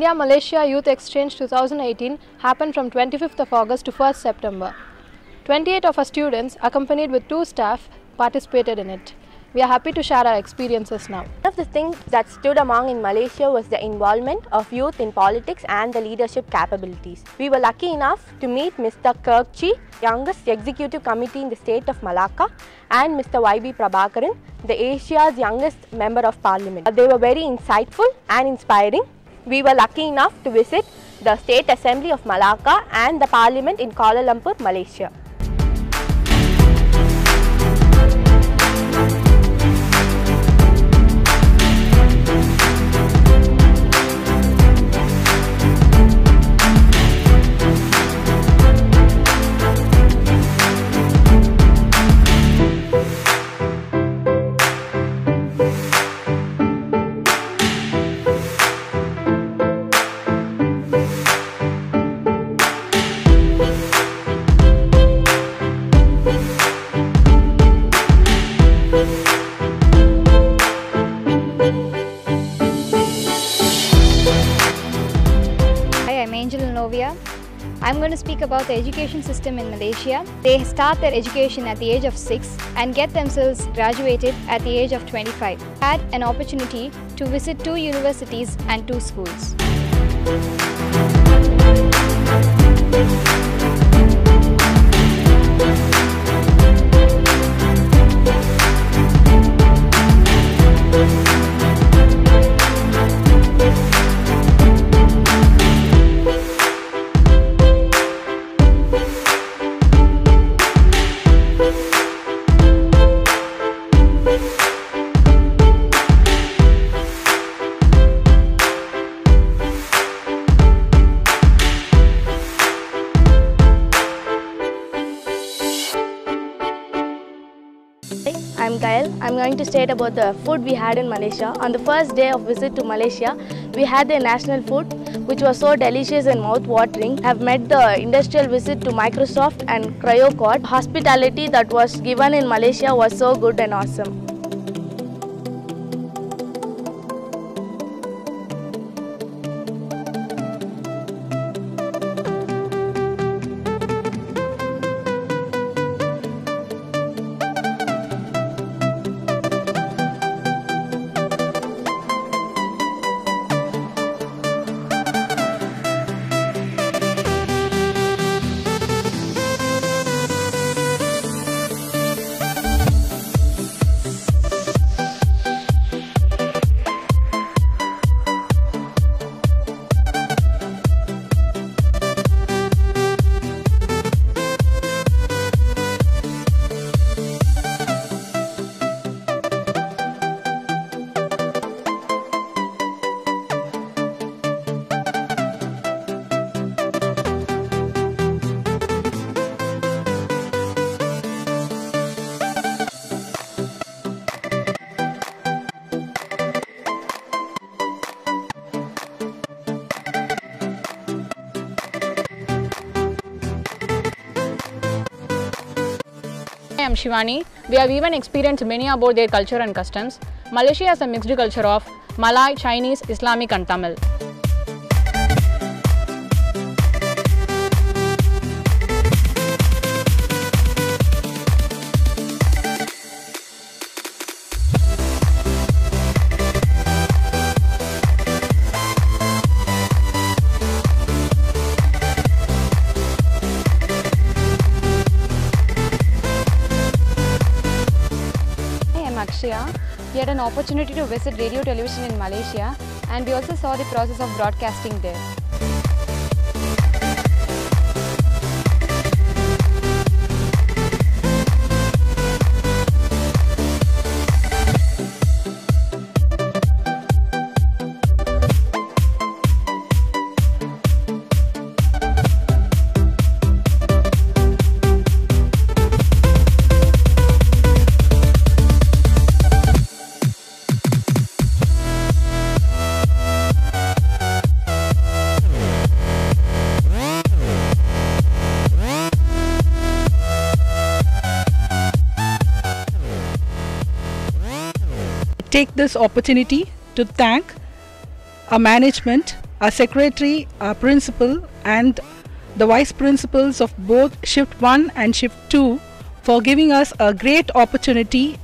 India Malaysia Youth Exchange 2018 happened from 25th of August to 1st September. 28 of our students, accompanied with two staff, participated in it. We are happy to share our experiences now. One of the things that stood among in Malaysia was the involvement of youth in politics and the leadership capabilities. We were lucky enough to meet Mr. Kirkchi, youngest executive committee in the state of Malacca, and Mr. YB Prabhakaran, the Asia's youngest member of parliament. They were very insightful and inspiring. We were lucky enough to visit the State Assembly of Malacca and the Parliament in Kuala Lumpur, Malaysia. I'm Angel Novia. I'm going to speak about the education system in Malaysia. They start their education at the age of 6 and get themselves graduated at the age of 25. I had an opportunity to visit two universities and two schools. Going to state about the food we had in Malaysia. On the first day of visit to Malaysia, we had the national food which was so delicious and mouth-watering. I've met the industrial visit to Microsoft and CryoCod. Hospitality that was given in Malaysia was so good and awesome. Am Shivani. We have even experienced many about their culture and customs. Malaysia has a mixed culture of Malay, Chinese, Islamic and Tamil. Hi, We had an opportunity to visit radio television in Malaysia and we also saw the process of broadcasting there. Take this opportunity to thank our management our secretary, our principal, and the vice principals of both Shift 1 and Shift 2 for giving us a great opportunity.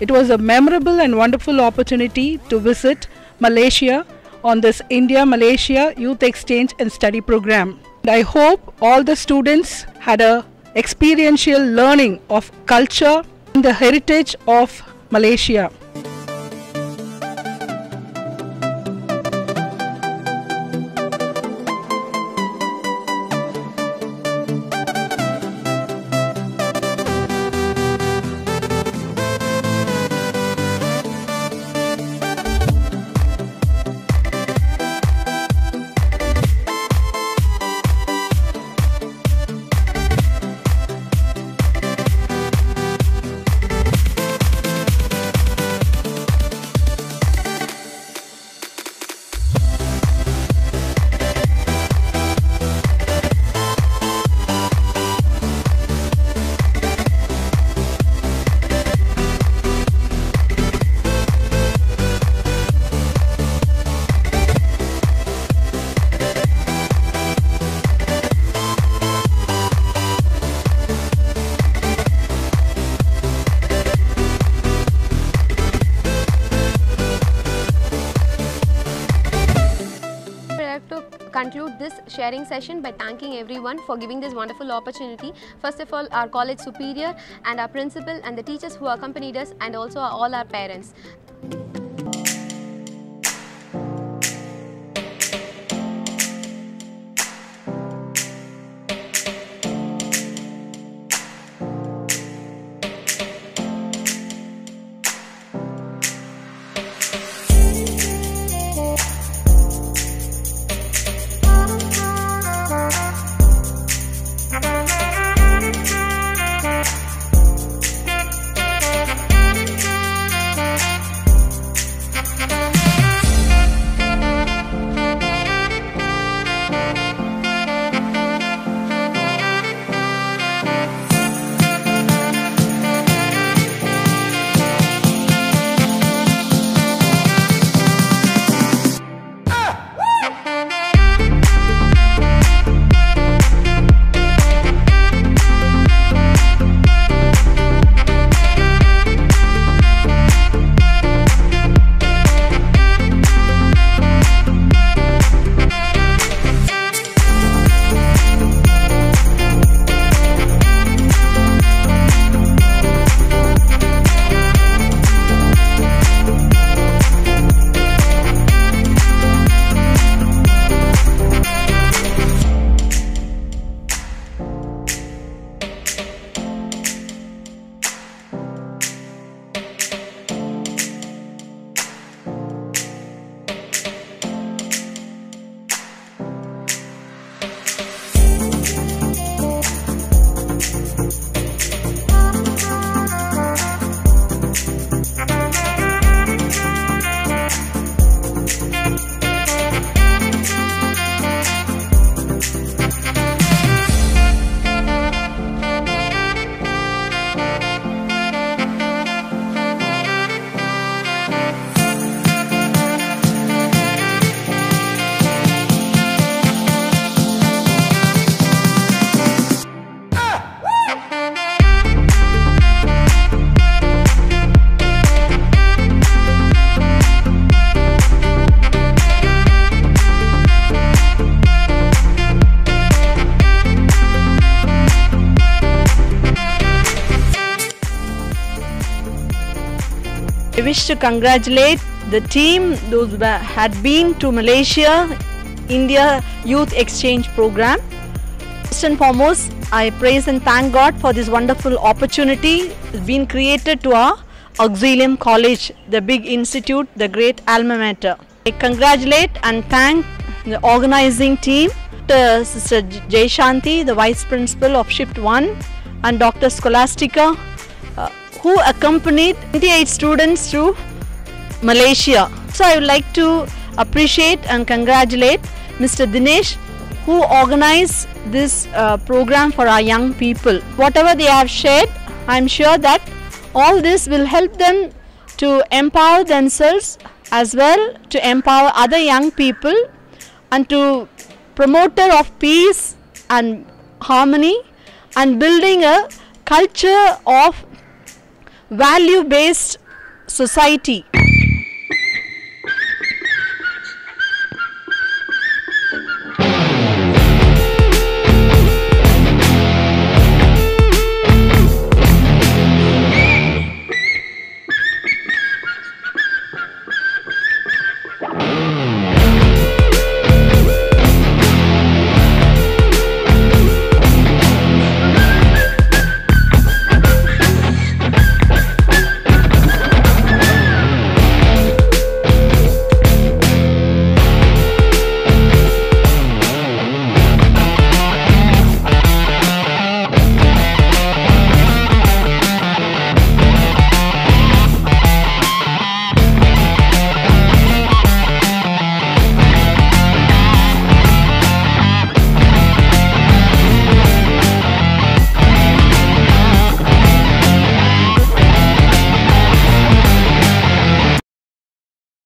It was a memorable and wonderful opportunity to visit Malaysia on this India Malaysia Youth Exchange and Study Program. I hope all the students had a experiential learning of culture and the heritage of Malaysia. Sharing session by thanking everyone for giving this wonderful opportunity. First of all, our college superior and our principal and the teachers who accompanied us and also all our parents. I wish to congratulate the team those who had been to Malaysia India Youth Exchange Program. First and foremost, I praise and thank God for this wonderful opportunity being created to our Auxilium College, the big institute, the great alma mater. I congratulate and thank the organizing team, Dr. Sister Jay Shanti, the Vice Principal of Shift 1, and Dr. Scholastica, who accompanied 28 students to Malaysia. So I would like to appreciate and congratulate Mr. Dinesh who organized this uh, program for our young people. Whatever they have shared, I am sure that all this will help them to empower themselves as well to empower other young people and to promoter of peace and harmony and building a culture of value based society.